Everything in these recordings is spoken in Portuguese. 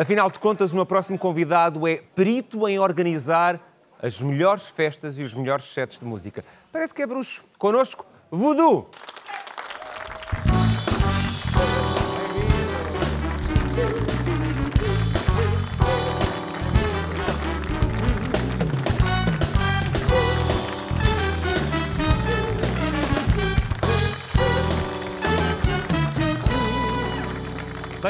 Afinal de contas, o meu próximo convidado é perito em organizar as melhores festas e os melhores sets de música. Parece que é bruxo. Connosco, Voodoo!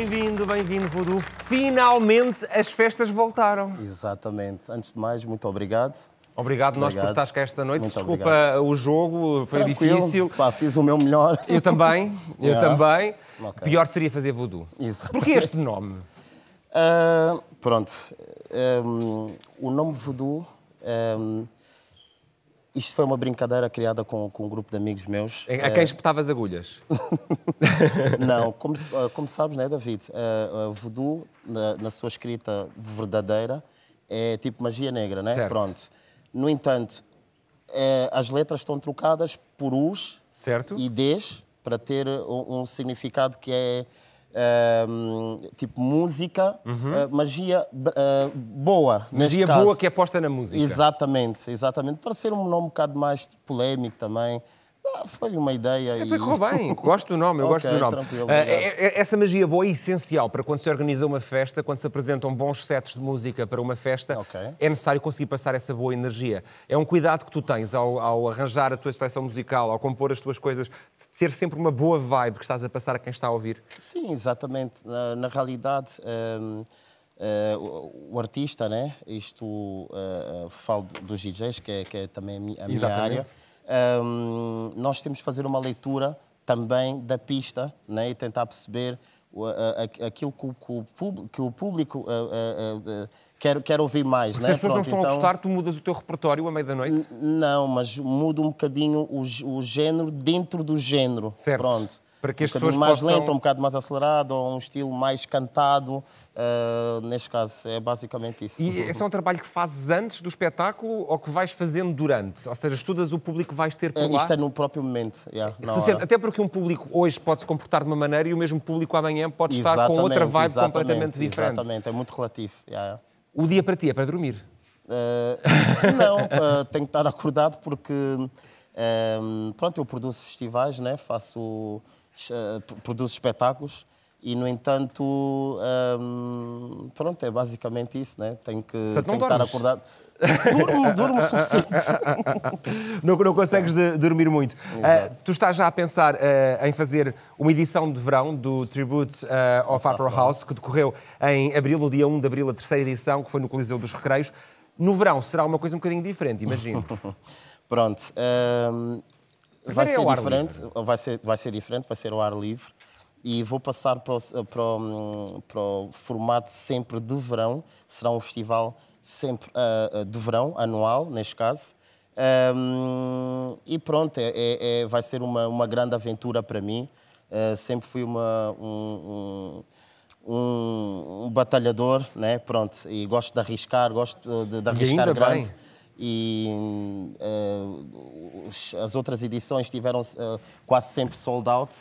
Bem-vindo, bem-vindo, Voodoo. Finalmente as festas voltaram. Exatamente. Antes de mais, muito obrigado. Obrigado, nós por Obrigado. estares cá esta noite. Muito Desculpa obrigado. o jogo, foi Tranquilo. difícil. Pá, fiz o meu melhor. Eu também, eu Yeah. também. Ok. Pior seria fazer voodoo. Exatamente. Porquê este nome? Ah, pronto. Ahm, o nome Voodoo. ahm, isto foi uma brincadeira criada com, com um grupo de amigos meus. A quem espetavas agulhas? Não, como, ah, como sabes, né, David? Ah, voodoo, na, na sua escrita verdadeira, é tipo magia negra, né? Certo. Pronto. No entanto, eh, as letras estão trocadas por U's Certo? e D's para ter um, um significado que é tipo música, ah, magia ah, boa. Magia boa que é posta na música. Exatamente, exatamente. Para ser um nome um bocado mais polémico também. Foi uma ideia. É e... correu bem, gosto do nome, eu gosto Ok, do nome. é- essa magia boa é essencial para quando se organiza uma festa, quando se apresentam bons sets de música para uma festa, Ok. é necessário conseguir passar essa boa energia. É um cuidado que tu tens ao, ao arranjar a tua seleção musical, ao compor as tuas coisas, de ser sempre uma boa vibe que estás a passar a quem está a ouvir. Sim, exatamente. Na, na realidade, hum, eh, o, o artista, né? Isto eh, falo do- dos DJs, que é, que é também a minha, Exatamente. área. Hum, nós temos que fazer uma leitura também da pista né? e tentar perceber a- a- aquilo que o, público, que o público eh, eh, eh, quer, quer ouvir mais. Porque né? se as pessoas não Pronto, estão a então- gostar, tu mudas o teu repertório à meia da noite. Não, mas muda um bocadinho o, o género dentro do género. Certo. Pronto. Para que um as bocadinho pessoas mais possam- lento, um bocado mais acelerado, ou um estilo mais cantado. Ah, neste caso, é basicamente isso. E esse é um trabalho que fazes antes do espetáculo ou que vais fazendo durante? Ou seja, estudas o público que vais ter por É, lá? Isto é no próprio momento. yeah, sente- até porque um público hoje pode se comportar de uma maneira e o mesmo público amanhã pode estar com Exatamente, outra vibe exatamente, completamente diferente. Exatamente, é muito relativo. yeah. O dia para ti é para dormir. Ah, não, ah, tenho que estar acordado porque ah, pronto, eu produzo festivais, né? faço ah, p- produzo espetáculos e no entanto ah, pronto, é basicamente isso, né? Tenho que, tenho que estar acordado. Durmo, durmo o suficiente. Não, não consegues de- dormir muito. Ah, tu estás já a pensar ah, em fazer uma edição de verão do Tribute ah, of Afro House, que decorreu em abril, no dia 1 de abril, a terceira edição, que foi no Coliseu dos Recreios. No verão será uma coisa um bocadinho diferente, imagino. Pronto. ah, vai ser diferente, vai ser, vai ser diferente, vai ser ao ar livre e vou passar para o, para o- para o formato sempre de verão. Será um festival sempre ah, de verão, anual, neste caso. Ahm, e pronto, é, é- é- vai ser uma, uma grande aventura para mim. Ah, sempre fui uma, um, um, um- um batalhador, né? pronto, e gosto de arriscar, gosto de, de arriscar grande. bem. E eh, os- as outras edições tiveram eh, quase sempre sold out.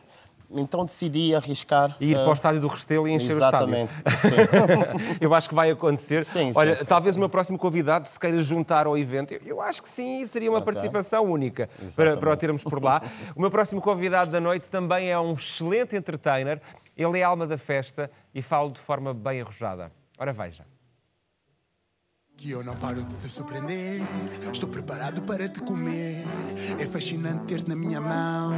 Então decidi arriscar. E ir eh, para o estádio do Restelo e encher Exatamente. o estádio. Eu acho que vai acontecer. Sim, sim, Olha, sim, talvez o meu próximo convidado se queira juntar ao evento. Eu- acho que sim, seria uma participação única para, Exatamente. para o termos por lá. O meu próximo convidado da noite também é um excelente entertainer. Ele é a alma da festa e falo de forma bem arrojada. Ora, veja. Que eu não paro de te surpreender. Estou preparado para te comer. É fascinante ter-te na minha mão.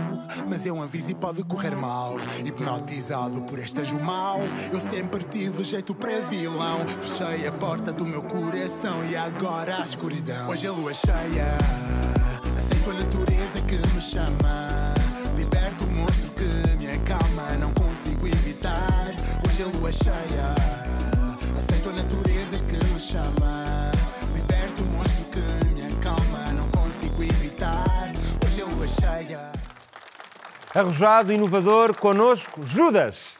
Mas eu aviso e pode correr mal. Hipnotizado por esta Jumal. Eu sempre tive jeito para vilão. Fechei a porta do meu coração e agora a escuridão. Hoje é lua cheia. Aceito a natureza que me chama. Liberto o monstro que me acalma. Não consigo evitar. Hoje é lua cheia. Aceito a natureza me chama. Liberto o monstro que me acalma. Não consigo evitar. Hoje é lua cheia. Arrojado, inovador, connosco, Judas.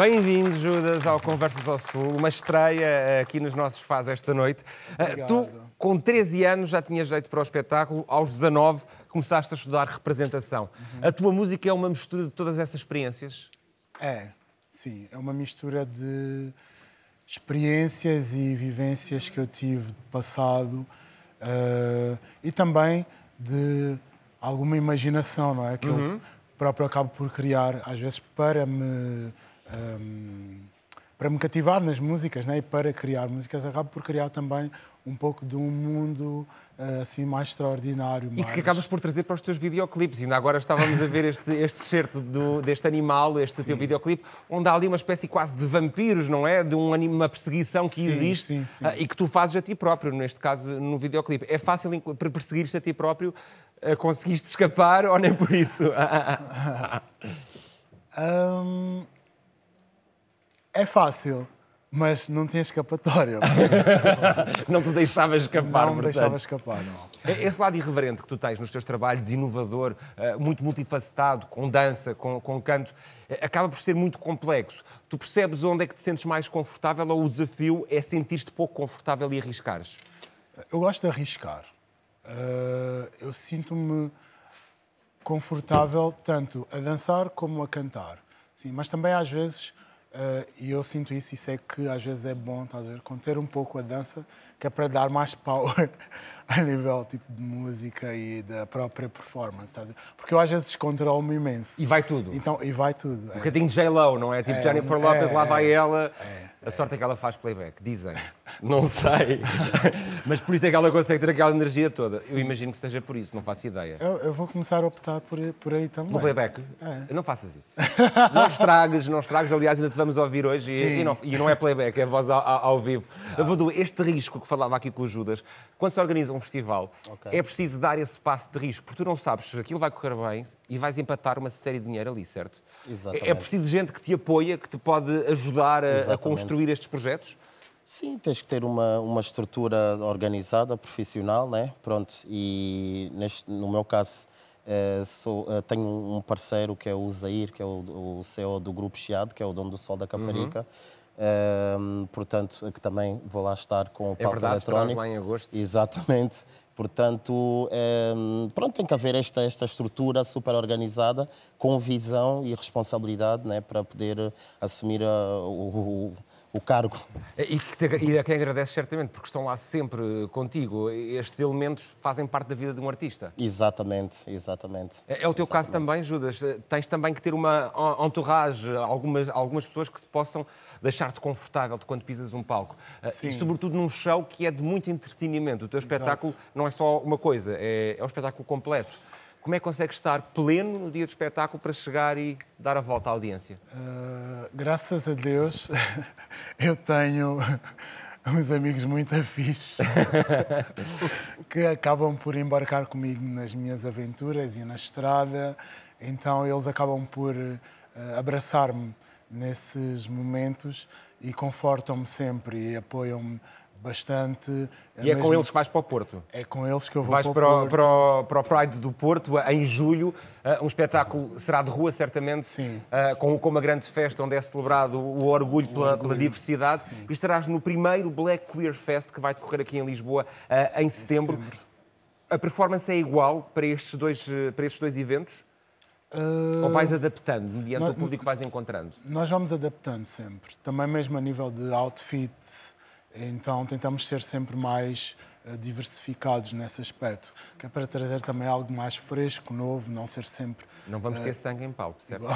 Bem-vindo, Judas, ao Conversas ao Sul, uma estreia eh, aqui nos nossos faz esta noite. Eh, Obrigado. Tu, com 13 anos, já tinhas jeito para o espetáculo, aos 19 começaste a estudar representação. Uhum. A tua música é uma mistura de todas essas experiências? É, sim. É uma mistura de experiências e vivências que eu tive de passado eh, e também de alguma imaginação, não é? Que eu próprio acabo por criar, às vezes para me. Ehm, para me cativar nas músicas né? e para criar músicas, acabo por criar também um pouco de um mundo eh, assim mais extraordinário. E mais... que acabas por trazer para os teus videoclipes. Ainda agora estávamos a ver este, este certo do- deste animal, este teu videoclipe, onde há ali uma espécie quase de vampiros, não é? De um, uma perseguição que Sim, existe sim, sim. ah, e que tu fazes a ti próprio, neste caso, no videoclipe. É fácil per- perseguir-te a ti próprio? Ah, conseguiste escapar ou nem por isso? Hum, é fácil, mas não tem escapatória. não te deixavas escapar, não me portanto. deixava escapar, não. Esse lado irreverente que tu tens nos teus trabalhos, inovador, eh, muito multifacetado, com dança, com, com canto, eh, acaba por ser muito complexo. Tu percebes onde é que te sentes mais confortável ou o desafio é sentir-te pouco confortável e arriscares? Eu gosto de arriscar. Uh, eu sinto-me confortável tanto a dançar como a cantar. Sim, mas também às vezes, e eu sinto isso e sei que às vezes é bom estás a ver, conter um pouco a dança, que é para dar mais power a nível tipo de música e da própria performance. estás a ver? Porque eu às vezes descontrolo-me imenso. E vai tudo. Então, e vai tudo. Um é. bocadinho de J-Lo, não é? Tipo É, Jennifer é, Lopez, lá é, vai ela. é, a sorte é que ela faz playback, dizem. Não sei. Mas por isso é que ela consegue ter aquela energia toda. Eu imagino que seja por isso, não faço ideia. Eu, eu vou começar a optar por, por aí também. No playback? É. Não faças isso. Não estragues, não estragues. Aliás, ainda te vamos ouvir hoje e, e não, e não é playback, é voz ao, ao- vivo. Vadu, este risco que falava aqui com o Judas, quando se organiza um festival, Ok. é preciso dar esse passo de risco, porque tu não sabes se aquilo vai correr bem e vais empatar uma série de dinheiro ali, certo? Exatamente. É, é preciso gente que te apoia, que te pode ajudar a- a, Exatamente. construir estes projetos? Sim, tens que ter uma, uma estrutura organizada, profissional, né? Pronto, e neste, no meu caso eh, sou, eh, tenho um parceiro que é o Zair, que é o, o CEO do Grupo Chiado, que é o dono do Sol da Caparica. Portanto, que também vou lá estar com o É palco verdade, estarás eletrónico. lá em agosto. Exatamente. Portanto, ehm, pronto, tem que haver esta, esta estrutura super organizada, com visão e responsabilidade né, para poder assumir ah, o, o- cargo. E, que te, e a quem agradeces certamente, porque estão lá sempre contigo. Estes elementos fazem parte da vida de um artista. Exatamente, exatamente. É é o teu caso também, Judas. Tens também que ter uma en- entourage, algumas, algumas pessoas que te possam deixar-te confortável de quando pisas um palco. Eh, E sobretudo num show que é de muito entretenimento. O teu espetáculo não é só uma coisa, é, é um espetáculo completo. Como é que consegues estar pleno no dia do espetáculo para chegar e dar a volta à audiência? Uh, graças a Deus, eu tenho uns amigos muito afixes que acabam por embarcar comigo nas minhas aventuras e na estrada. Então, eles acabam por uh, abraçar-me nesses momentos e confortam-me sempre e apoiam-me bastante. E é com eles que vais para o Porto. É com eles que eu vou Vais para o o, Porto. para, o, para o Pride do Porto em julho. Uh, Um espetáculo será de rua, certamente, Sim. uh, com, com uma grande festa onde é celebrado o orgulho pela, pela diversidade. E estarás no primeiro Black Queer Fest que vai decorrer aqui em Lisboa uh, em setembro. A performance é igual para estes dois, para estes dois eventos? Uh, Ou vais adaptando mediante não- o público que vais encontrando? Nós vamos adaptando sempre, também mesmo a nível de outfit, então tentamos ser sempre mais eh, diversificados nesse aspecto, que é para trazer também algo mais fresco, novo, não ser sempre. Não vamos ter sangue em palco, certo? Não,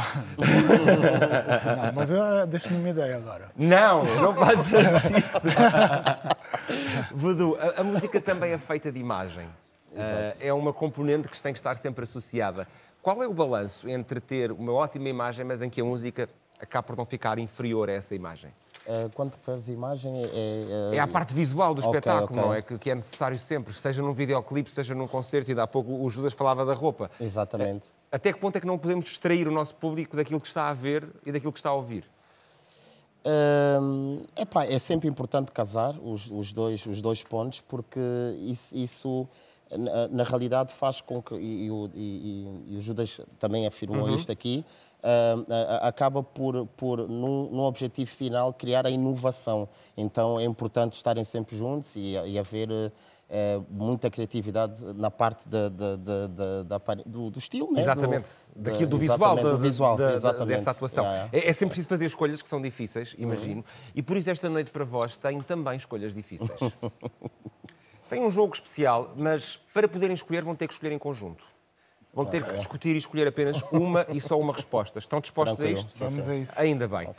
mas uh, deixa-me uma ideia agora. Não, não faças isso. Voodoo, a, a música também é feita de imagem. Eh, é uma componente que tem que estar sempre associada. Qual é o balanço entre ter uma ótima imagem, mas em que a música acaba por não ficar inferior a essa imagem? Eh, quando te referes a imagem, é, é, É a parte visual do Ok, espetáculo, ok. não é? Que, que é necessário sempre, seja num videoclipe, seja num concerto, e há pouco o Judas falava da roupa. Exatamente. Até que ponto é que não podemos distrair o nosso público daquilo que está a ver e daquilo que está a ouvir? Hum, epá, é sempre importante casar os, os dois, os dois pontos, porque isso, isso, na, na realidade faz com que, e, e o- e- e- o Judas também afirmou isto aqui, acaba por, por num, num, objetivo final, criar a inovação. Então é importante estarem sempre juntos e, e haver é, muita criatividade na parte de, de, de, do, do, estilo, né? Exatamente. Do, Daquilo do visual, do visual dessa atuação. Yeah, yeah. É, é, sempre preciso fazer escolhas que são difíceis, imagino. Uhum. E por isso esta noite para vós tem também escolhas difíceis. tem um jogo especial, mas para poderem escolher vão ter que escolher em conjunto. Vão ter okay. que discutir e escolher apenas uma e só uma resposta. Estão dispostos Tranquilo. a isto? Vamos a isso. Ainda bem.